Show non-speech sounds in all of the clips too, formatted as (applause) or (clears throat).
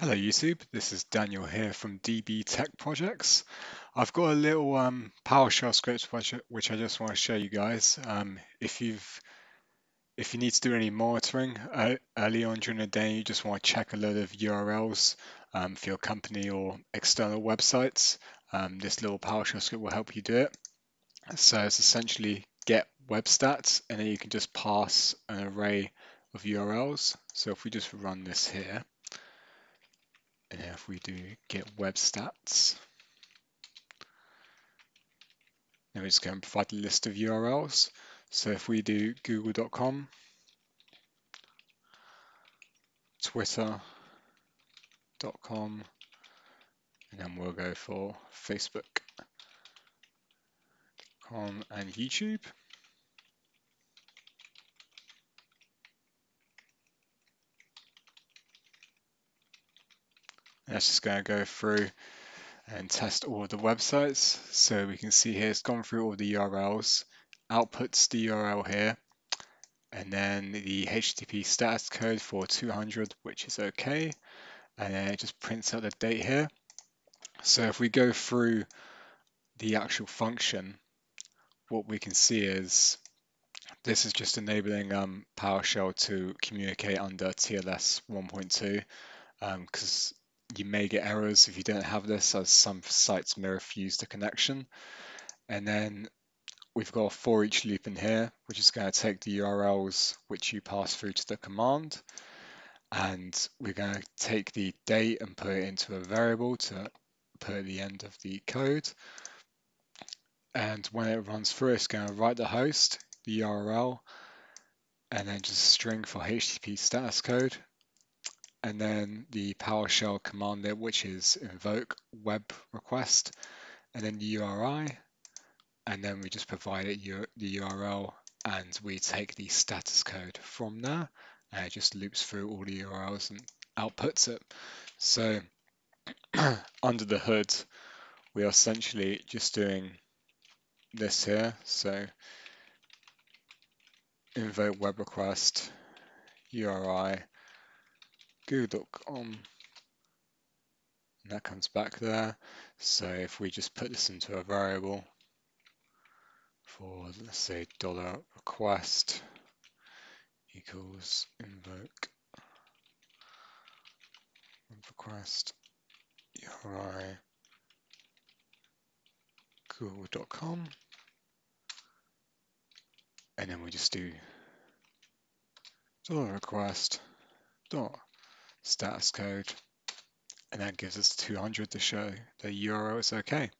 Hello YouTube, this is Daniel here from DB Tech Projects. I've got a little um, PowerShell script which, I just want to show you guys. Um, if you've if you need to do any monitoring uh, early on during the day, you just want to check a load of URLs um, for your company or external websites, um, this little PowerShell script will help you do it. So it's essentially get web stats, and then you can just pass an array of URLs. So if we just run this here, if we do get web stats, we're just going to provide a list of URLs. So if we do google.com, twitter.com, and then we'll go for facebook.com and YouTube. That's just going to go through and test all of the websites. So we can see here it's gone through all the URLs, outputs the URL here, and then the HTTP status code for 200, which is okay. And then it just prints out the date here. So if we go through the actual function, what we can see is this is just enabling um, PowerShell to communicate under TLS 1.2 because um, you may get errors if you don't have this, as some sites may refuse the connection. And then we've got a for each loop in here, which is going to take the URLs which you pass through to the command. And we're going to take the date and put it into a variable to put at the end of the code. And when it runs through, it's going to write the host, the URL, and then just a string for HTTP status code and then the PowerShell command which is invoke web request, and then the URI, and then we just provide it the URL, and we take the status code from there, and it just loops through all the URLs and outputs it. So (clears throat) under the hood, we are essentially just doing this here. So invoke web request, URI, google.com and that comes back there. So if we just put this into a variable for let's say dollar request equals invoke request URI google.com and then we just do dollar request dot status code, and that gives us 200 to show the URL is okay.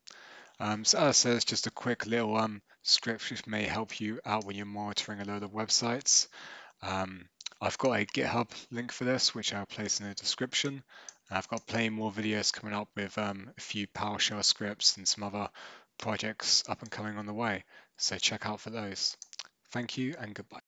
Um, so as I said, it's just a quick little um, script which may help you out when you're monitoring a load of websites. Um, I've got a GitHub link for this, which I'll place in the description. I've got plenty more videos coming up with um, a few PowerShell scripts and some other projects up and coming on the way. So check out for those. Thank you and goodbye.